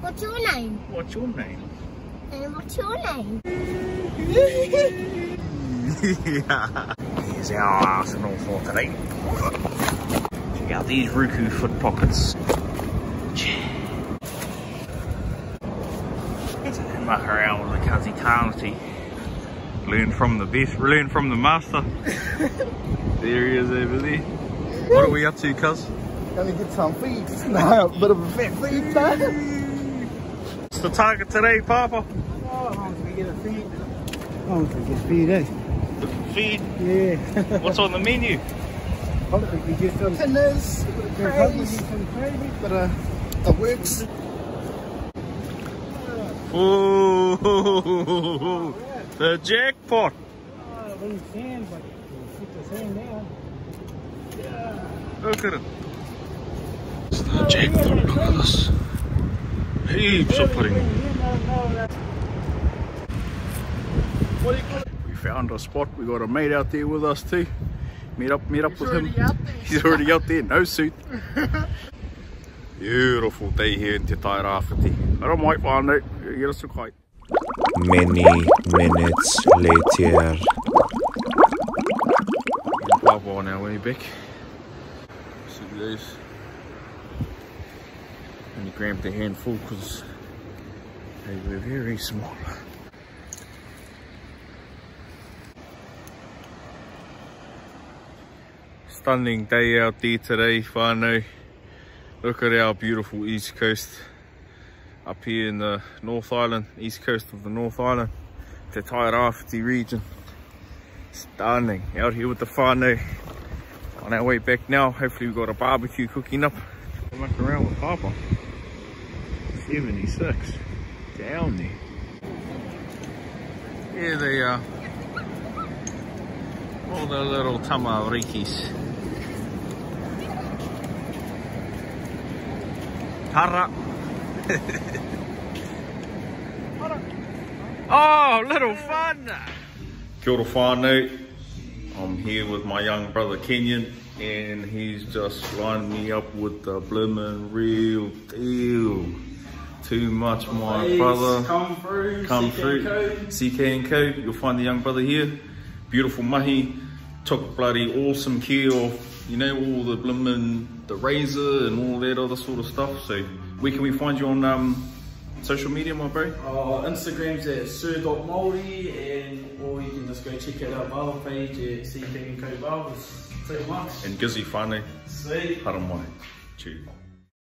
What's your name? What's your name? And what's your name? yeah. Here's our arsenal for today. Check out these Ruku foot pockets. Muck around with the Kazi Tarnity. Learn from the best, learn from the master. there he is over there. What are we up to, cuz? Gonna get some feed. No, a bit of a fat feed, no? What's the target today, Papa? Oh, as long as we get a feed. As long as we get feed, eh? Feed. Yeah. What's on the menu? Hopefully we get some tenders, a bit of craze, some crazy, but uh, it works. Ooh, the jackpot. Oh, loose sand, but we'll put the sand down. Look at it. It's the jackpot. Look at this. Heaps of pudding. We found a spot. We got a mate out there with us too. Meet up, meet up with him. He's already out there, no suit. Beautiful day here in Te Tairāwhiti. Ara mai whānau, get us a kite. Many minutes later. Papa on our way back. See these. Only grabbed a handful because they were very small. Stunning day out there today, whānau. Look at our beautiful east coast up here in the North Island, east coast of the North Island, the Tairāwhiti region. Stunning, out here with the whānau. On our way back now, hopefully we've got a barbecue cooking up. Muck around with Papa. 76, down there. Here they are. All the little tamarikis. Tara. oh, little fun. Kia ora whānau. I'm here with my young brother Kenyon and he's just lined me up with the bloomin' real deal. Too much, my Please, brother. Come through. Come CK through. Code. CK and Co. You'll find the young brother here. Beautiful mahi. Took bloody awesome care of, you know, all the bloomin', the razor and all that other sort of stuff. So where can we find you on um, social media, my bro? Uh, Instagram's at sir.maori and or you can just go check out our barber page at CK and Co Barbers. Too much. And Gizzy whānau. Sweet. Haramai. Cheers.